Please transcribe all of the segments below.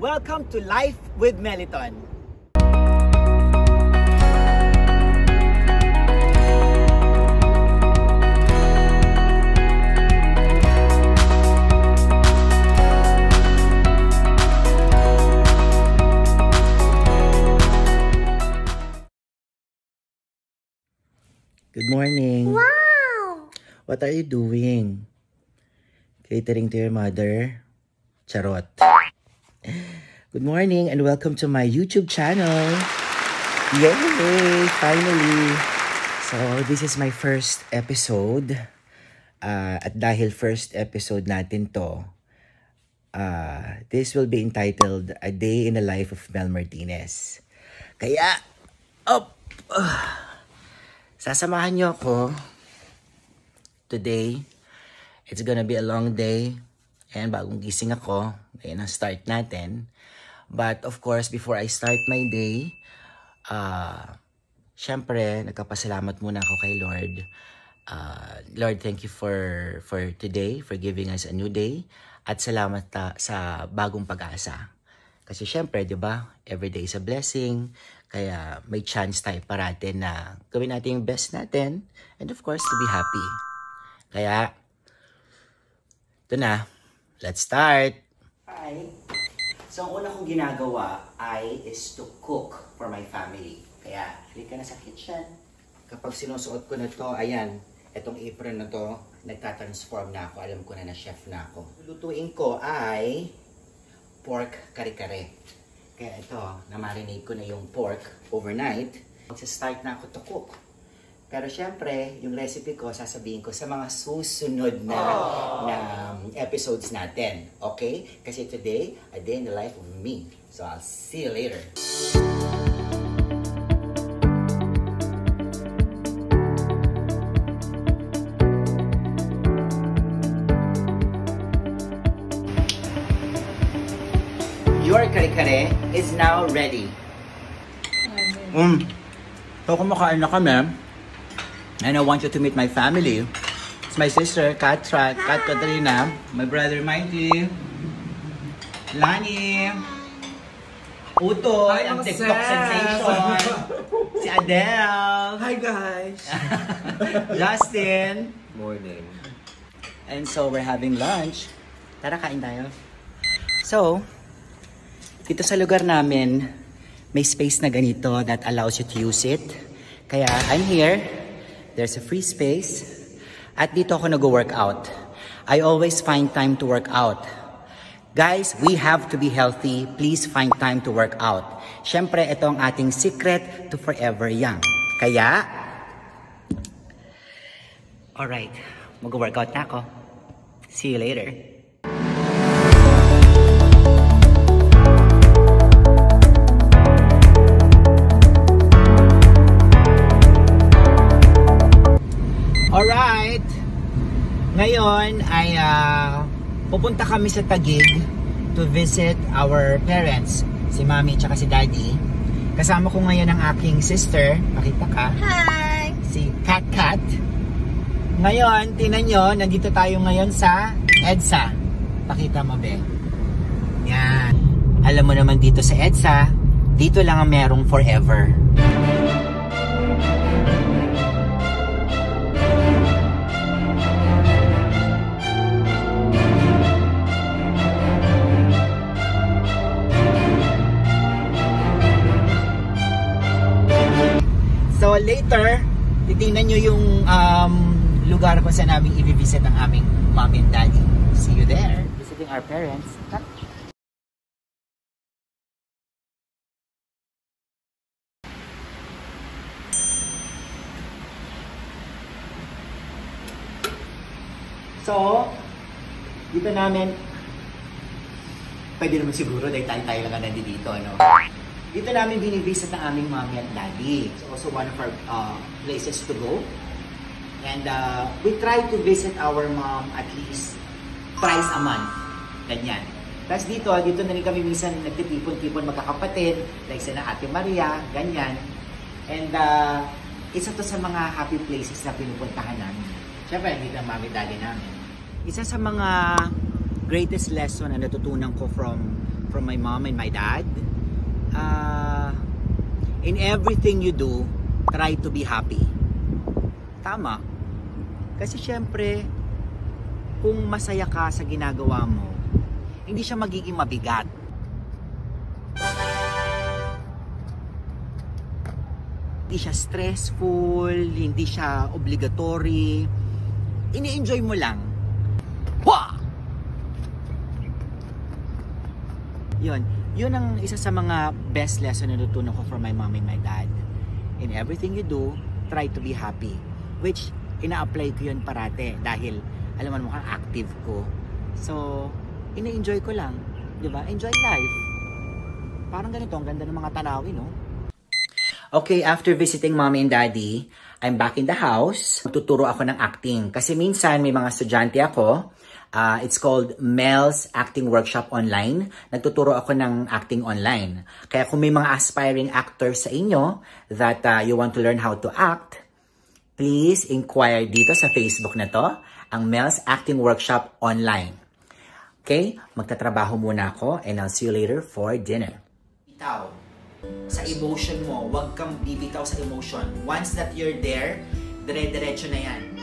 Welcome to Life with Meliton. Good morning. Wow! What are you doing? Catering to your mother? Charot. Good morning and welcome to my YouTube channel. Yay! Finally! So, this is my first episode. Ah, at dahil first episode natin to, ah, this will be entitled A Day in the Life of Mel Martinez. Kaya, up! Sasamahan niyo ako today. It's gonna be a long day. And bagong gising ako. Ayan ang start natin. But of course, before I start my day, ah, syempre, nagkapasalamat muna ako kay Lord. Ah, Lord, thank you for for today, for giving us a new day. At salamat ta, sa bagong pag-asa. Kasi syempre, di ba, every day is a blessing. Kaya may chance tayo parate na gawin natin yung best natin. And of course, to be happy. Kaya, ito na. Let's start! Hi! So, ang una kong ginagawa ay is to cook for my family. Kaya, halika na sa kitchen. Kapag sinusuot ko na to, ayan, itong apron na to, nagtatransform na ako. Alam ko na na chef na ako. Lutuin ko ay pork kare-kare. Kaya ito, na-marinate ko na yung pork overnight. Magsa-start na ako to cook. Pero syempre, yung recipe ko, sasabihin ko sa mga susunod na, na um, episodes natin. Okay? Kasi today, a day in the life of me. So I'll see you later. Your kare-kare is now ready. Um, so kumakain na kami. And I want you to meet my family. It's my sister, Kat, Tra- Kat Katrina, my brother Mikey, Lani, Uto, Hi, ang TikTok Seb. sensation, si Adele, Hi guys! Justin, Morning. And so, we're having lunch. Tara, kain tayo. So, dito sa lugar namin, may space na ganito that allows you to use it. Kaya, I'm here. There's a free space. At dito ako nag-workout. I always find time to work out. Guys, we have to be healthy. Please find time to work out. Siyempre, ito ang ating secret to forever young. Kaya, alright, mag-workout na ako. See you later. Alright! Ngayon ay ah, pupunta kami sa Tagig to visit our parents, si Mami at si Daddy. Kasama ko ngayon ang aking sister, makita ka, Hi! si Kat Kat. Ngayon, tinan nyo, nandito tayo ngayon sa EDSA. Pakita mo, Be. Yan. Alam mo naman dito sa EDSA, dito lang ang merong forever. Later, titingnan nyo yung um, lugar kung saan namin i-visit ang aming mom and daddy. See you there. Visiting our parents. So, dito namin, pwede naman siguro dahil tayo-tayo lang ang nandito, ano? Dito namin binivisit ang aming mommy at daddy. It's also one of our uh, places to go. And uh, we try to visit our mom at least thrice a month. Ganyan. Tapos dito, dito na rin kami minsan nagtitipon-tipon magkakapatid, like sina Ate Maria, ganyan. And uh, isa to sa mga happy places na pinupuntahan namin. Siyempre, dito ang mami daddy namin. Isa sa mga greatest lesson na natutunan ko from from my mom and my dad. Uh, in everything you do, try to be happy. Tama. Kasi syempre, kung masaya ka sa ginagawa mo, hindi siya magiging mabigat. Hindi siya stressful, hindi siya obligatory. Ini-enjoy mo lang. Wah! Yun. Yun ang isa sa mga best lesson na natutunan ko from my mom and my dad. In everything you do, try to be happy. Which, ina-apply ko yun parate dahil alam mo mukhang active ko. So, ina-enjoy ko lang. ba? Enjoy life. Parang ganito, ang ganda ng mga tanawin, no? Okay, after visiting mommy and daddy, I'm back in the house. Tuturo ako ng acting. Kasi minsan may mga estudyante ako. Uh, it's called Mel's Acting Workshop Online. Nagtuturo ako ng acting online. Kaya kung may mga aspiring actors sa inyo that uh, you want to learn how to act, please inquire dito sa Facebook na to, ang Mel's Acting Workshop Online. Okay? Magtatrabaho muna ako and I'll see you later for dinner. Itaw sa emotion mo. Huwag kang bibitaw sa emotion. Once that you're there, dire-diretso na yan.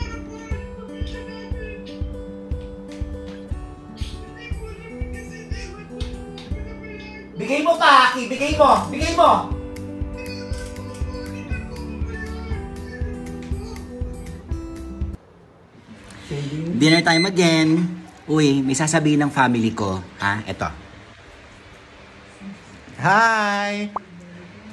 Bigay mo pa, Aki! Bigay mo! Bigay mo! Dinner time again. Uy, may sasabihin ng family ko. Ha? Eto. Hi!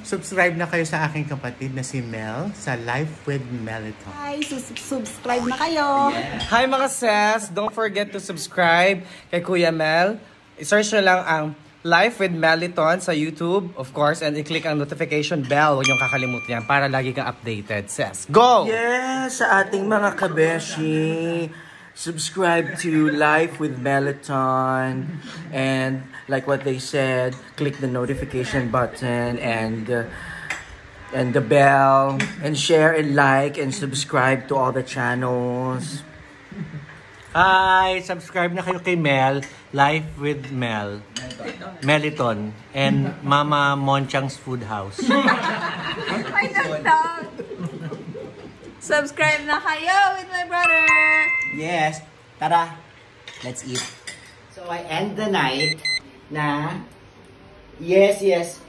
Subscribe na kayo sa aking kapatid na si Mel sa Life with Meliton. Hi, sus- subscribe na kayo. Hi mga sis! Don't forget to subscribe kay Kuya Mel. I-search nyo lang ang Life with Meliton sa YouTube, of course, and i-click ang notification bell. Huwag niyong kakalimutan yan para lagi kang updated, sis. Go! Yes, sa ating mga kabeshi, subscribe to Life with Melaton and like what they said, click the notification button and uh, and the bell and share and like and subscribe to all the channels. Hi! Subscribe na kayo kay Mel, Life with Mel, Meliton, and Mama Monchang's Food House. My dog. Subscribe na kayo with my brother. Yes. Tara. Let's eat. So I end the night na yes, yes.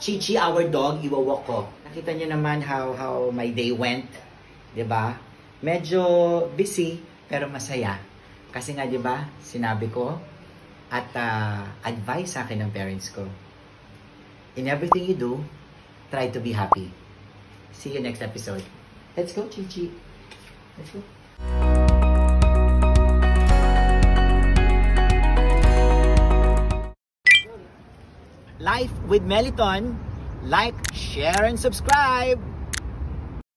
Chichi, our dog, iwawalk ko. Nakita niyo naman how how my day went. 'Di ba? Medyo busy pero masaya. Kasi nga 'di ba? Sinabi ko at uh, advice sa akin ng parents ko. In everything you do, try to be happy. See you next episode. Let's go, Chichi. Let's go. Life with Meliton. Like, share, and subscribe.